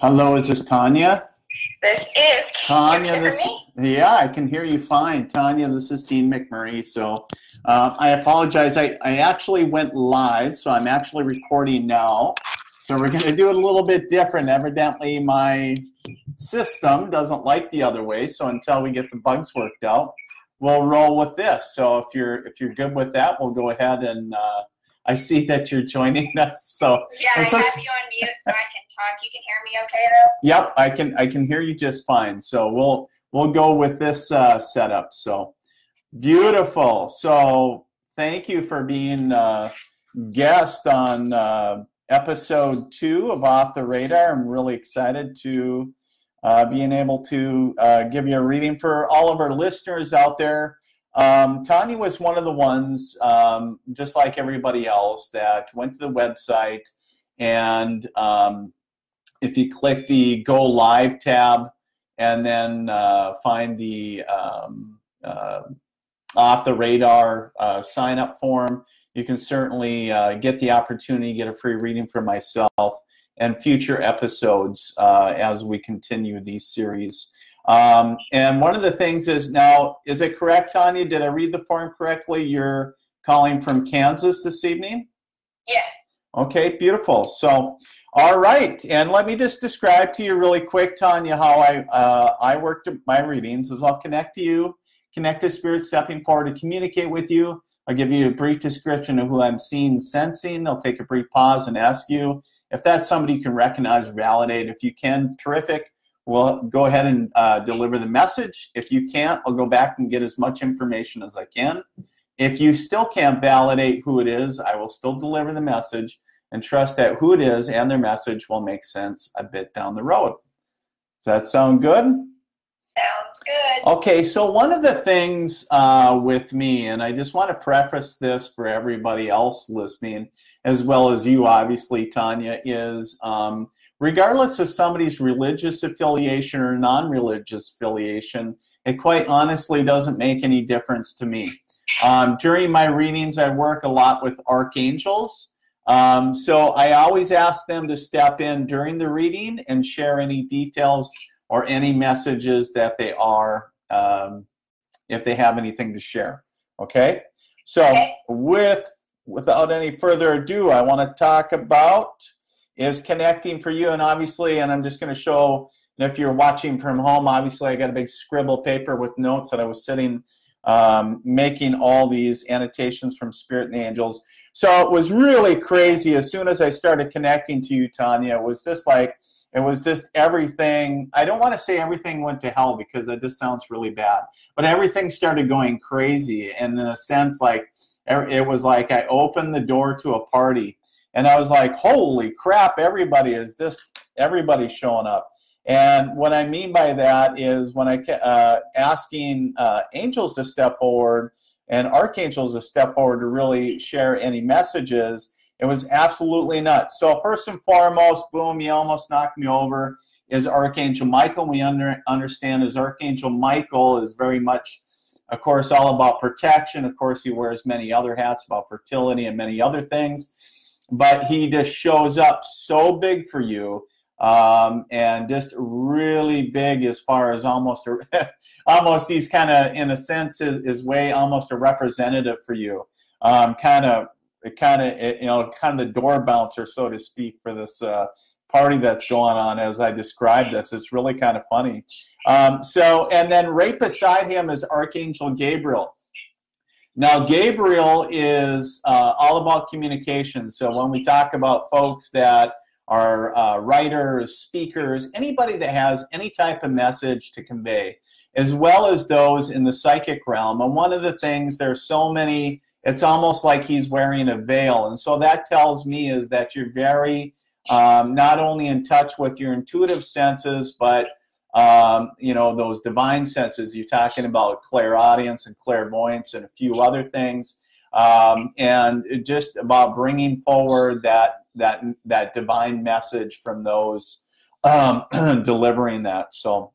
Hello, is this Tanya? This is Tanya. This yeah, I can hear you fine, Tanya. This is Dean McMurray. So uh, I apologize. I, I actually went live, so I'm actually recording now. So we're going to do it a little bit different. Evidently, my system doesn't like the other way. So until we get the bugs worked out, we'll roll with this. So if you're if you're good with that, we'll go ahead and. Uh, I see that you're joining us. So yeah, I have you on mute so I can talk. You can hear me okay though. Yep, I can. I can hear you just fine. So we'll we'll go with this uh, setup. So beautiful. So thank you for being uh, guest on uh, episode two of Off the Radar. I'm really excited to uh, being able to uh, give you a reading for all of our listeners out there. Um, Tanya was one of the ones, um, just like everybody else, that went to the website and um, if you click the Go Live tab and then uh, find the um, uh, off the radar uh, sign up form, you can certainly uh, get the opportunity to get a free reading from myself and future episodes uh, as we continue these series. Um, and one of the things is now, is it correct, Tanya? Did I read the form correctly? You're calling from Kansas this evening? Yes. Okay, beautiful. So, all right, and let me just describe to you really quick, Tanya, how I uh, I work my readings. Is I'll connect to you, connect to spirit stepping forward to communicate with you. I'll give you a brief description of who I'm seeing, sensing. I'll take a brief pause and ask you if that's somebody you can recognize, validate. If you can, terrific we'll go ahead and uh, deliver the message. If you can't, I'll go back and get as much information as I can. If you still can't validate who it is, I will still deliver the message and trust that who it is and their message will make sense a bit down the road. Does that sound good? Sounds good. Okay, so one of the things uh, with me, and I just want to preface this for everybody else listening, as well as you, obviously, Tanya, is um, regardless of somebody's religious affiliation or non religious affiliation, it quite honestly doesn't make any difference to me. Um, during my readings, I work a lot with archangels. Um, so I always ask them to step in during the reading and share any details or any messages that they are, um, if they have anything to share. Okay? So, okay. with without any further ado, I want to talk about is connecting for you. And obviously, and I'm just going to show, And if you're watching from home, obviously I got a big scribble paper with notes that I was sitting um, making all these annotations from Spirit and the Angels. So it was really crazy. As soon as I started connecting to you, Tanya, it was just like, it was just everything. I don't want to say everything went to hell because that just sounds really bad, but everything started going crazy. And in a sense, like, it was like I opened the door to a party and I was like, holy crap, everybody is this, everybody's showing up. And what I mean by that is when I uh, asking uh, angels to step forward and Archangel is a step forward to really share any messages, it was absolutely nuts. So first and foremost, boom, he almost knocked me over. Is Archangel Michael? We under, understand is Archangel Michael is very much, of course, all about protection. Of course, he wears many other hats about fertility and many other things but he just shows up so big for you um, and just really big as far as almost a, almost he's kind of in a sense is, is way almost a representative for you. Um, kind of kind of you know kind of the door bouncer so to speak for this uh, party that's going on as i described this. It's really kind of funny. Um, so and then right beside him is archangel gabriel. Now, Gabriel is uh, all about communication. So when we talk about folks that are uh, writers, speakers, anybody that has any type of message to convey, as well as those in the psychic realm. And one of the things, there's so many, it's almost like he's wearing a veil. And so that tells me is that you're very um, not only in touch with your intuitive senses, but um, you know, those divine senses. You're talking about clairaudience and clairvoyance and a few other things, um, and just about bringing forward that that that divine message from those um, delivering that. So.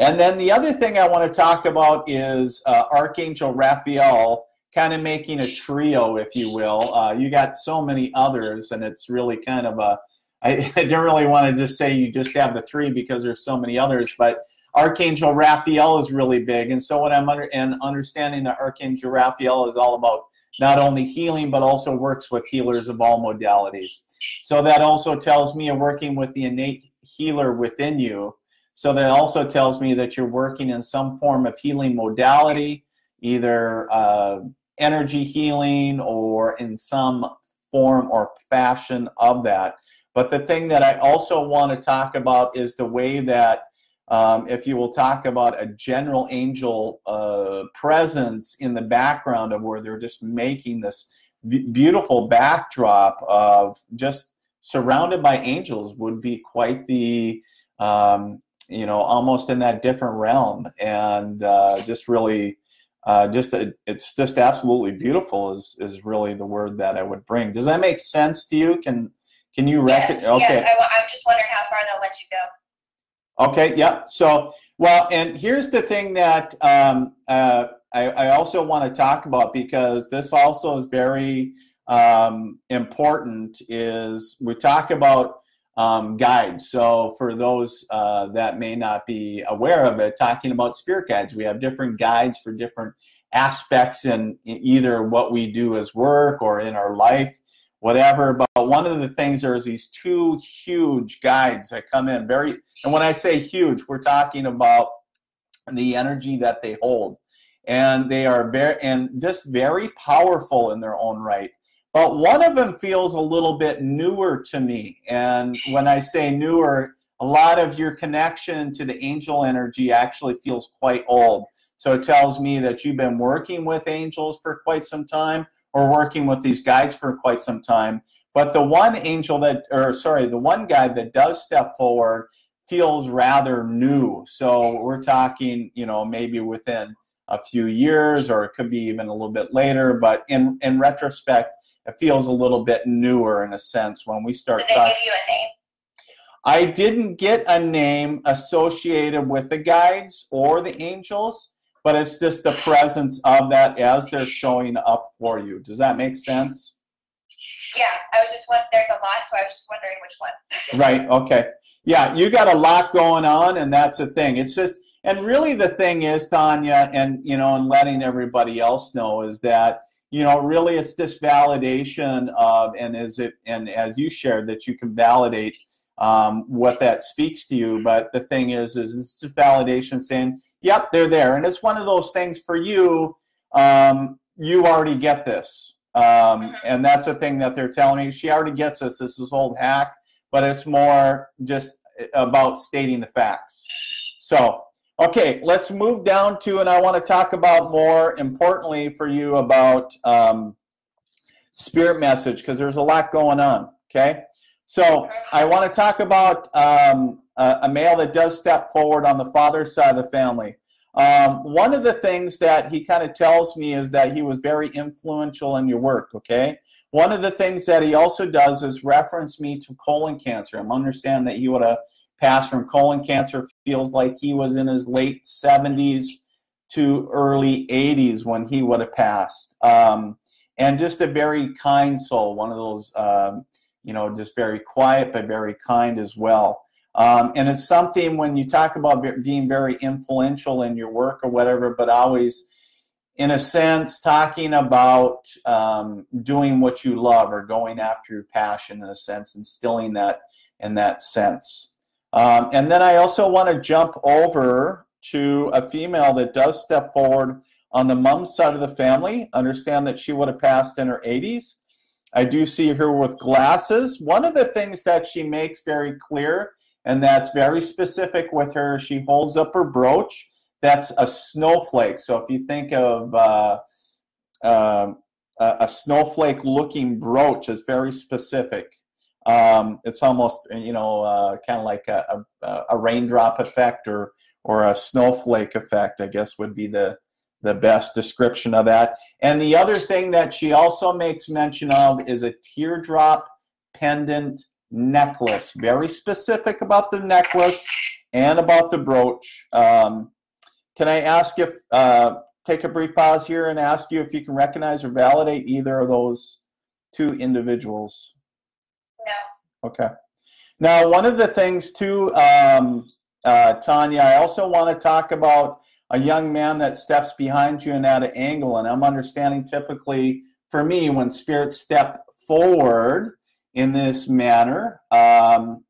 And then the other thing I want to talk about is uh, Archangel Raphael, kind of making a trio, if you will. Uh, you got so many others, and it's really kind of a I, I don't really want to just say you just have the three because there's so many others, but Archangel Raphael is really big. And so what I'm under and understanding that Archangel Raphael is all about not only healing but also works with healers of all modalities. So that also tells me you're working with the innate healer within you. So that also tells me that you're working in some form of healing modality, either uh, energy healing or in some form or fashion of that. But the thing that I also want to talk about is the way that um, if you will talk about a general angel uh, presence in the background of where they're just making this beautiful backdrop of just surrounded by angels would be quite the um, you know almost in that different realm and uh, just really uh, just a, it's just absolutely beautiful is is really the word that I would bring. Does that make sense to you? Can can you reckon? Okay. Yeah, I, am just wondering how far they'll let you go. Okay, yeah. So, well, and here's the thing that um, uh, I, I, also want to talk about because this also is very um, important. Is we talk about um, guides. So, for those uh, that may not be aware of it, talking about spirit guides, we have different guides for different aspects in, in either what we do as work or in our life whatever. But one of the things there's these two huge guides that come in very, and when I say huge, we're talking about the energy that they hold, and they are very and just very powerful in their own right. But one of them feels a little bit newer to me, and when I say newer, a lot of your connection to the angel energy actually feels quite old. So it tells me that you've been working with angels for quite some time, or working with these guides for quite some time. But the one angel that, or sorry, the one guide that does step forward feels rather new. So we're talking, you know, maybe within a few years, or it could be even a little bit later. But in in retrospect, it feels a little bit newer in a sense when we start. Did they talking, give you a name? I didn't get a name associated with the guides or the angels but it's just the presence of that as they're showing up for you. Does that make sense? Yeah, I was just wondering, there's a lot, so I was just wondering which one. right, okay. Yeah, you got a lot going on, and that's a thing. It's just, and really the thing is, Tanya, and, you know, and letting everybody else know is that, you know, really it's this validation of, and is it, and as you shared, that you can validate um, what that speaks to you. But the thing is, is it's validation saying, yep, they're there. And it's one of those things for you, um, you already get this. Um, mm-hmm. and that's the thing that they're telling me. She already gets this. This is old hack, but it's more just about stating the facts. So, okay, let's move down to, and I want to talk about more importantly for you about um, spirit message because there's a lot going on. Okay, so I want to talk about um, uh, a male that does step forward on the father's side of the family. Um, one of the things that he kind of tells me is that he was very influential in your work, okay? One of the things that he also does is reference me to colon cancer. I'm understanding that he would have passed from colon cancer, feels like he was in his late 70s to early 80s when he would have passed. Um, and just a very kind soul, one of those, um, you know, just very quiet but very kind as well. Um, and it's something when you talk about being very influential in your work or whatever, but always, in a sense, talking about um, doing what you love or going after your passion, in a sense, instilling that in that sense. Um, and then I also want to jump over to a female that does step forward on the mom's side of the family. Understand that she would have passed in her 80s. I do see her with glasses. One of the things that she makes very clear and that's very specific with her. She holds up her brooch. That's a snowflake. So if you think of uh, uh, a snowflake looking brooch, is very specific. Um, it's almost you know uh, kind of like a, a, a, raindrop effect or or a snowflake effect. I guess would be the the best description of that. And the other thing that she also makes mention of is a teardrop pendant necklace. Very specific about the necklace and about the brooch. Um, can I ask if, uh, take a brief pause here and ask you if you can recognize or validate either of those two individuals? No. Okay. Now, one of the things too, um, uh, Tanya, I also want to talk about a young man that steps behind you and at an angle. And I'm understanding typically for me when spirits step forward in this manner um,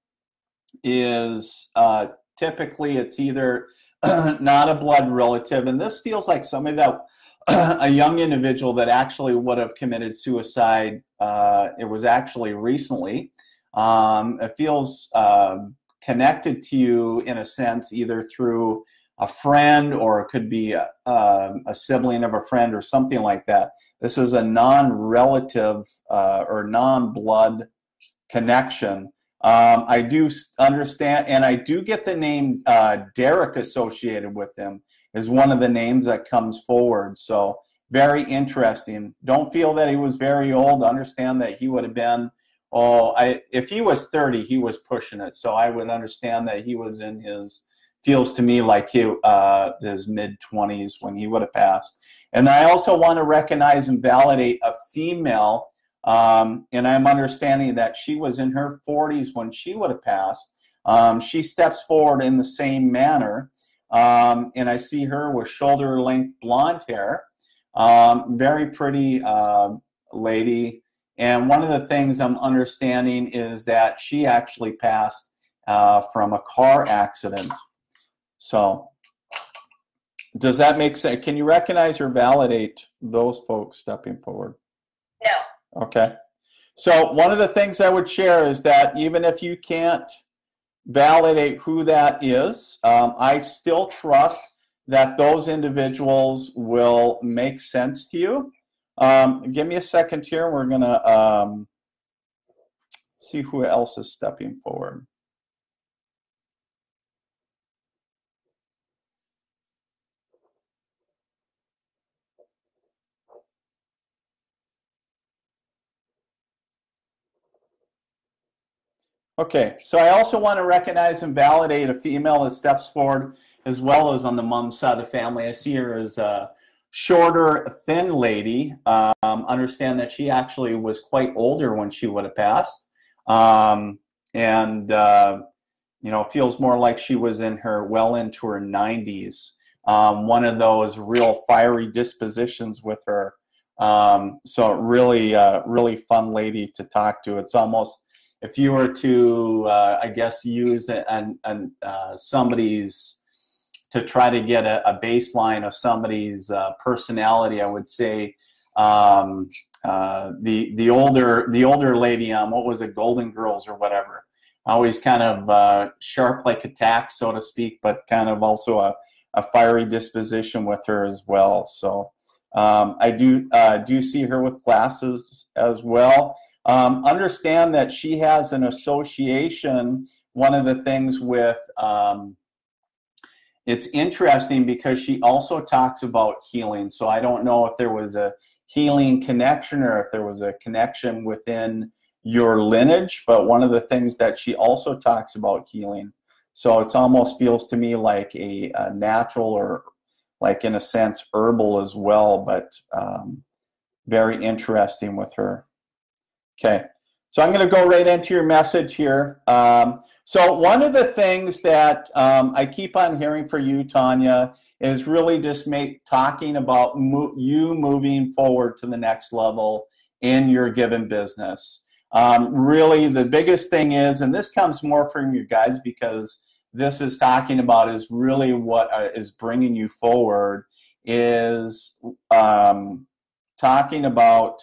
is uh, typically it's either not a blood relative, and this feels like somebody that a young individual that actually would have committed suicide. Uh, it was actually recently. Um, it feels uh, connected to you in a sense, either through a friend or it could be a, um, a sibling of a friend or something like that. This is a non relative uh, or non blood connection. Um, I do understand, and I do get the name uh, Derek associated with him is one of the names that comes forward. So very interesting. Don't feel that he was very old. Understand that he would have been. Oh, I if he was 30, he was pushing it. So I would understand that he was in his feels to me like he uh, his mid 20s when he would have passed. And I also want to recognize and validate a female um, and I'm understanding that she was in her 40s when she would have passed. Um, she steps forward in the same manner. Um, and I see her with shoulder length blonde hair. Um, very pretty uh, lady. And one of the things I'm understanding is that she actually passed uh, from a car accident. So, does that make sense? Can you recognize or validate those folks stepping forward? No. Okay. So one of the things I would share is that even if you can't validate who that is, um, I still trust that those individuals will make sense to you. Um, give me a second here. We're going to um, see who else is stepping forward. Okay, so I also want to recognize and validate a female that steps forward as well as on the mom side of the family. I see her as a shorter, thin lady. Um, understand that she actually was quite older when she would have passed. Um, and, uh, you know, feels more like she was in her, well into her 90s. Um, one of those real fiery dispositions with her. Um, so really, uh, really fun lady to talk to. It's almost if you were to, uh, I guess, use an, an uh, somebody's to try to get a, a baseline of somebody's uh, personality, I would say um, uh, the the older the older lady on what was it, Golden Girls or whatever, always kind of uh, sharp like a tack, so to speak, but kind of also a, a fiery disposition with her as well. So. Um, I do uh, do see her with glasses as well. Um, understand that she has an association. One of the things with um, it's interesting because she also talks about healing. So I don't know if there was a healing connection or if there was a connection within your lineage, but one of the things that she also talks about healing. So it almost feels to me like a, a natural or like in a sense herbal as well, but um, very interesting with her. Okay, so I'm going to go right into your message here. Um, so one of the things that um, I keep on hearing for you, Tanya, is really just make talking about mo- you moving forward to the next level in your given business. Um, really, the biggest thing is, and this comes more from you guys because this is talking about is really what uh, bringing you forward is um, talking about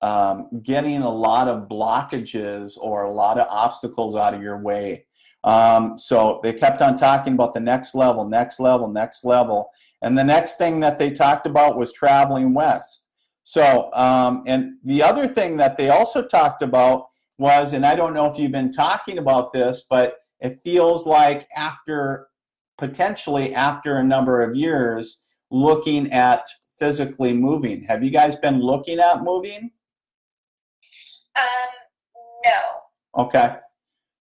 um, getting a lot of blockages or a lot of obstacles out of your way. Um, so they kept on talking about the next level, next level, next level. And the next thing that they talked about was traveling west. So, um, and the other thing that they also talked about was, and I don't know if you've been talking about this, but it feels like after potentially after a number of years looking at physically moving. Have you guys been looking at moving? Um, no. Okay.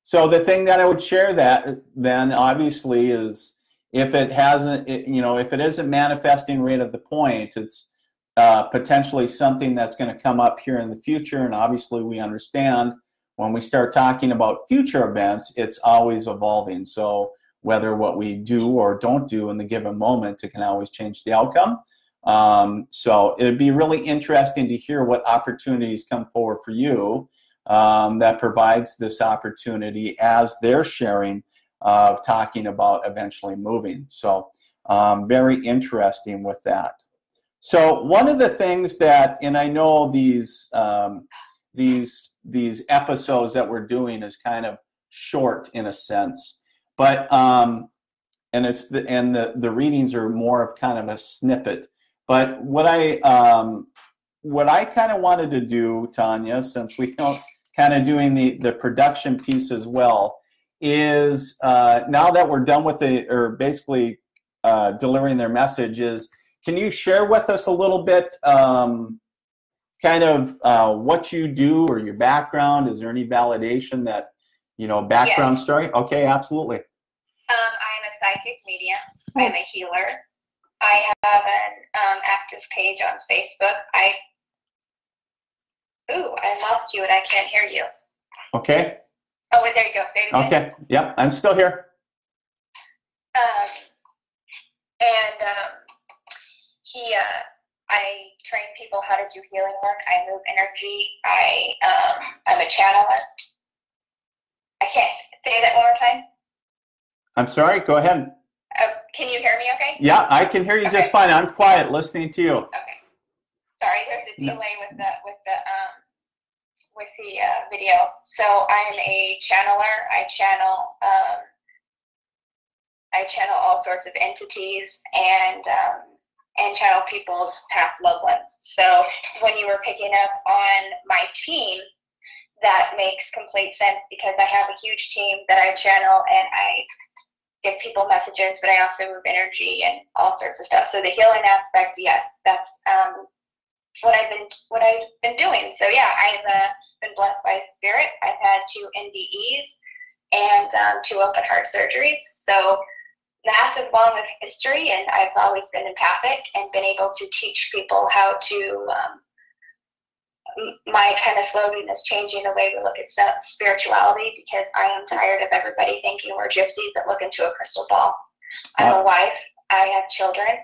So the thing that I would share that then obviously is if it hasn't, it, you know, if it isn't manifesting right at the point, it's uh, potentially something that's going to come up here in the future. And obviously, we understand when we start talking about future events, it's always evolving. So whether what we do or don't do in the given moment, it can always change the outcome. Um, so it'd be really interesting to hear what opportunities come forward for you um, that provides this opportunity as they're sharing of talking about eventually moving. So um, very interesting with that. So one of the things that, and I know these um, these these episodes that we're doing is kind of short in a sense, but um, and it's the and the the readings are more of kind of a snippet. But what I um, what I kind of wanted to do, Tanya, since we don't kind of doing the the production piece as well, is uh, now that we're done with it, or basically uh, delivering their message, is can you share with us a little bit, um, kind of uh, what you do or your background? Is there any validation that you know background Yes. story? Okay, absolutely. Um, I'm a psychic medium. I'm a healer. I have an um, active page on Facebook. I ooh, I lost you and I can't hear you. Okay, Oh, wait, there you go. Okay, yep, I'm still here. Um, and um, he, uh, I train people how to do healing work. I move energy. I, um, I'm a channeler. I can't say that one more time. I'm sorry. Go ahead. Uh, can you hear me? Okay. Yeah, I can hear you just fine. I'm quiet, listening to you. Okay. Sorry, there's a delay with the with the um with the uh, video. So I'm a channeler. I channel um I channel all sorts of entities and um and channel people's past loved ones. So when you were picking up on my team, that makes complete sense because I have a huge team that I channel and I give people messages, but I also move energy and all sorts of stuff. So the healing aspect, yes, that's um, what I've been what I've been doing. So yeah, I've uh, been blessed by spirit. I've had two NDEs and um, two open heart surgeries. So massive long of history, and I've always been empathic and been able to teach people how to. Um, my kind of slogan is changing the way we look at spirituality because I am tired of everybody thinking we're gypsies that look into a crystal ball. I'm a wife. I have children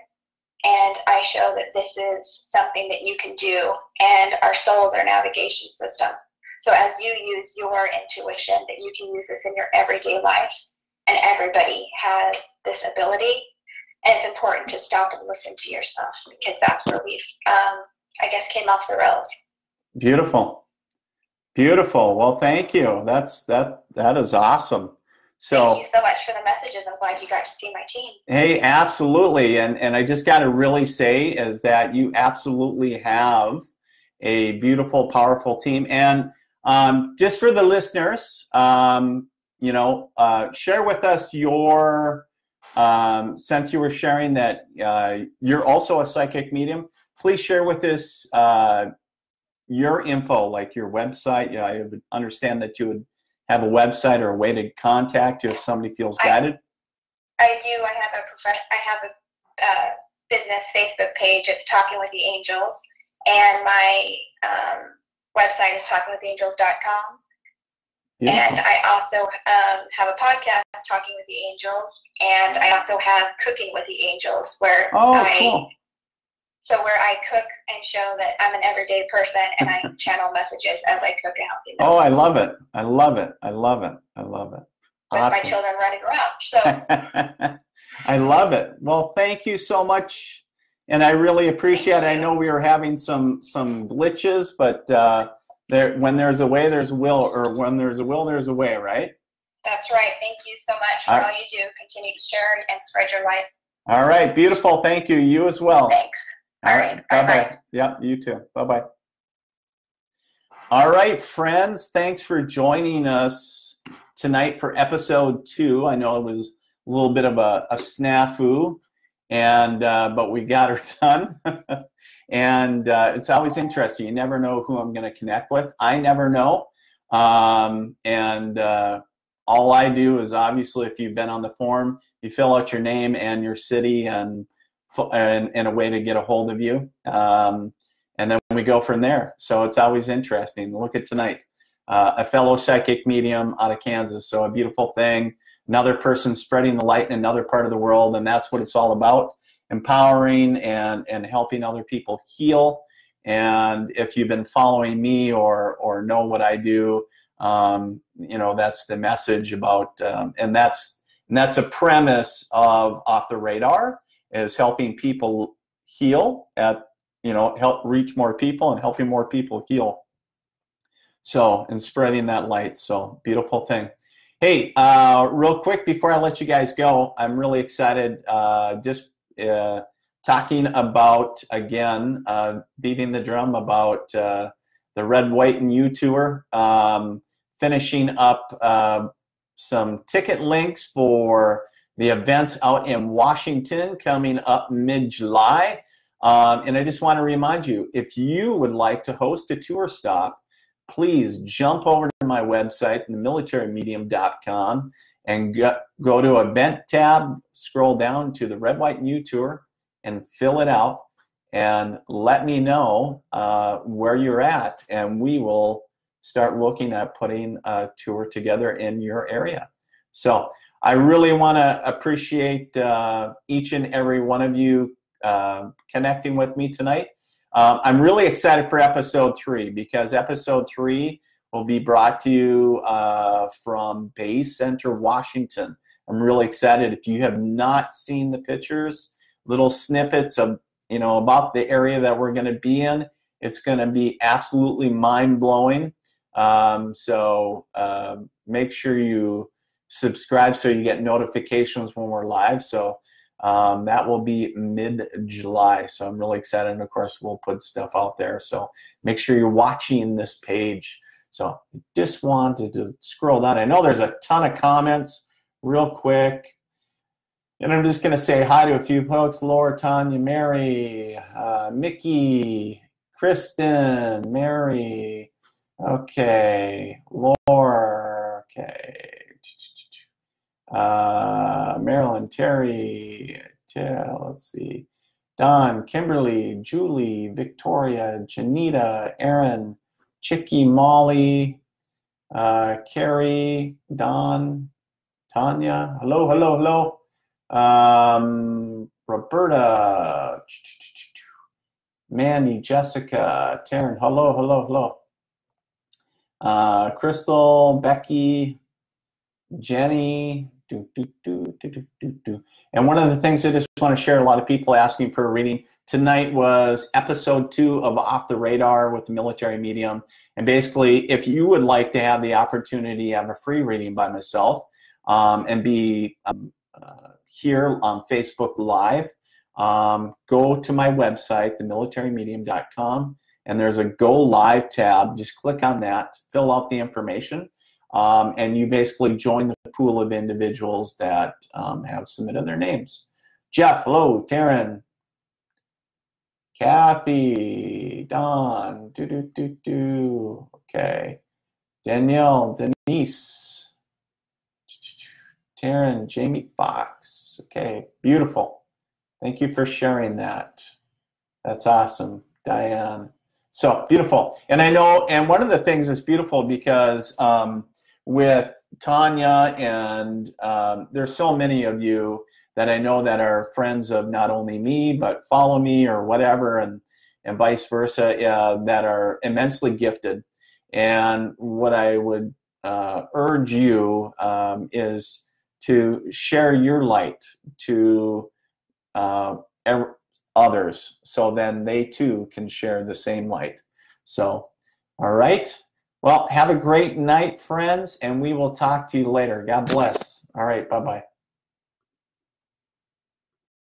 and I show that this is something that you can do, and our souls are navigation system. So as you use your intuition, that you can use this in your everyday life, and everybody has this ability, and it's important to stop and listen to yourself because that's where we've, um, I guess, came off the rails. Beautiful, beautiful. Well, thank you. That's that. That is awesome. So. Thank you so much for the messages. I'm glad you got to see my team. Hey, absolutely. And and I just got to really say is that you absolutely have a beautiful, powerful team. And um, just for the listeners, um, you know, uh, share with us your um, since you were sharing that uh, you're also a psychic medium. Please share with us uh, your info, like your website. Yeah, I would understand that you would have a website or a way to contact you if somebody feels I- guided. I do. I have a prof- I have a uh, business Facebook page. It's Talking with the Angels, and my um, website is talkingwithangels.com. And I also um, have a podcast, Talking with the Angels, and I also have Cooking with the Angels, where Oh, I cool. So where I cook and show that I'm an everyday person, and I channel messages as I cook a healthy meal Oh, I love it. I love it. I love it. I love it. with my children running around. So I love it. Well, thank you so much. And I really appreciate it. I know we were having some some glitches, but uh, there when there's a way, there's a will, or when there's a will, there's a way, right? that's right. Thank you so much for All all, you do. Continue to share and spread your light. All right, beautiful. Thank you. You as well. Thanks. All right. Bye bye. bye-bye. You too. Bye bye. All right, friends. Thanks for joining us tonight for episode two. I know it was a little bit of a, a snafu, and uh, but we got her done. and uh, it's always interesting. You never know who I'm going to connect with. I never know. Um, and uh, all I do is obviously, if you've been on the form, you fill out your name and your city and and, a way to get a hold of you. Um, and then we go from there. So it's always interesting. Look at tonight. uh, a fellow psychic medium out of Kansas. So a beautiful thing. Another person spreading the light in another part of the world, and that's what it's all about: empowering and and helping other people heal. And if you've been following me or or know what I do, um, you know that's the message about, um, and that's and that's a premise of off the radar is helping people heal at you know help reach more people and helping more people heal. So and spreading that light. So beautiful thing. Hey uh, real quick before i let you guys go i'm really excited uh, just uh, talking about again uh, beating the drum about uh, the red white and you tour. Um, finishing up uh, some ticket links for the events out in Washington coming up mid July. Um, and I just want to remind you if you would like to host a tour stop, please jump over to my website, themilitarymedium.com, and go, go to event tab, scroll down to the Red, White, You tour, and fill it out. And let me know uh, where you're at, and we will start looking at putting a tour together in your area. So I really want to appreciate uh, each and every one of you uh, connecting with me tonight. Um, I'm really excited for episode three because episode three will be brought to you uh, from Bay Center, Washington. I'm really excited. If you have not seen the pictures, little snippets of you know about the area that we're going to be in, it's going to be absolutely mind blowing. Um, so uh, make sure you subscribe so you get notifications when we're live. So um, that will be mid July. So I'm really excited. And of course, we'll put stuff out there. So make sure you're watching this page. So just wanted to scroll down. I know there's a ton of comments real quick. And I'm just going to say hi to a few folks Laura, Tanya, Mary, uh, Mickey, Kristen, Mary. Okay, Laura. Uh, Marilyn, Terry, yeah, let's see. Don, Kimberly, Julie, Victoria, Janita, Aaron, Chicky, Molly, uh, Carrie, Don, Tanya. Hello, hello, hello. Um, Roberta, Manny, Jessica, Taryn. Hello, hello, hello. Uh, Crystal, Becky, Jenny, do, do, do, do, do, do, do. And one of the things I just want to share, a lot of people asking for a reading tonight was episode two of Off the Radar with the Military Medium. And basically, if you would like to have the opportunity to have a free reading by myself um, and be um, uh, here on Facebook Live, um, go to my website, themilitarymedium.com, and there's a Go Live tab. Just click on that, fill out the information um, and you basically join the pool of individuals that um, have submitted their names. Jeff, hello, Taryn, Kathy, Don, do do do do. Okay, Danielle, Denise, Taryn, Jamie Fox. Okay, beautiful. Thank you for sharing that. That's awesome, Diane. So beautiful. And I know, and one of the things that's beautiful because um, with Tanya, and um, there's so many of you that I know that are friends of not only me, but follow me or whatever, and, and vice versa, uh, that are immensely gifted. And what I would uh, urge you um, is to share your light to uh, others so then they too can share the same light. So, all right. Well, have a great night, friends, and we will talk to you later. God bless. All right, bye bye.